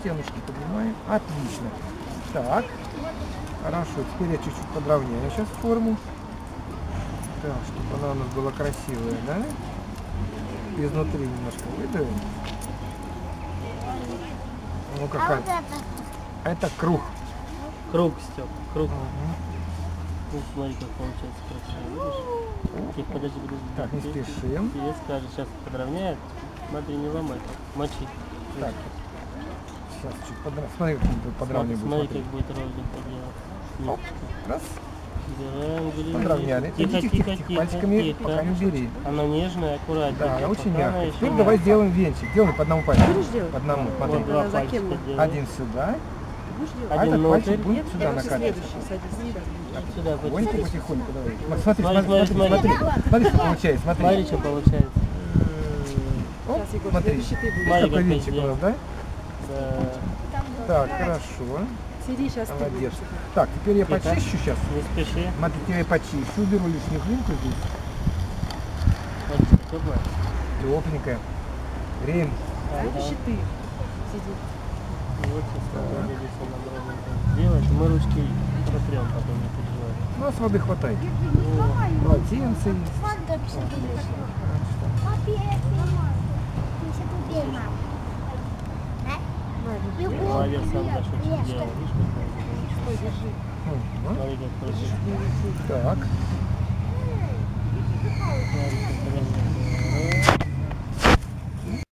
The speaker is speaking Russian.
стеночки поднимаем. Отлично. Так. Хорошо, теперь я чуть-чуть подровняю сейчас форму. Так, чтобы она у нас была красивая, да? Изнутри немножко выдавим. Ну А какая. вот это? Это круг. Круг, Степ, круг. Мгм. Ну, смотри, как получается красиво, видишь? Тихо, подожди, подожди. Так, не спешим. Тебе скажет, сейчас подровняет. Смотри, не ломай, мочи. Так. Сейчас чуть подра... Смотри, подравнивает. Смотри, Смотри. как будет делать. Оп. Раз. Убираем. Подровняли. Тихо, Тихо, тихо, тихо, тихо, Пальчиками тихо. пока не убери. Оно нежное, аккуратненько. Да, она очень она мягкая. Теперь давай мягкая. сделаем венчик. Делай по одному пальцу. Будешь делать? По одному, смотри. Вот два Она делаем. Один сюда, а Один этот пальчик будет Нет, сюда накатывать. Сюда, Потихоньку, потихоньку. давай. Смотри, Смотри, смотри, смотри, смотри, смотри. Смотри, что получается, смотри. Смотри, что получается. Оп, Сейчас, Егор, смотри. следующий ты будешь. Смотри, Такой как венчик у нас, да? Да. Так, хорошо. Сиди, сейчас Молодец. Так, теперь я Тихо. почищу сейчас. Не спеши. Смотри, теперь я почищу, уберу лишнюю глинку здесь. Тепленькая. Греем. Следующий ты. Сиди. Вот сейчас надо здесь нам ровненько сделать. Мы ручки протрем потом, не переживай. У нас воды хватает. Полотенце есть. Вот как все будет. Папе, мама. Если тут есть мама. Да? Молодец, сам привет, делал. что- Видишь, как. Так.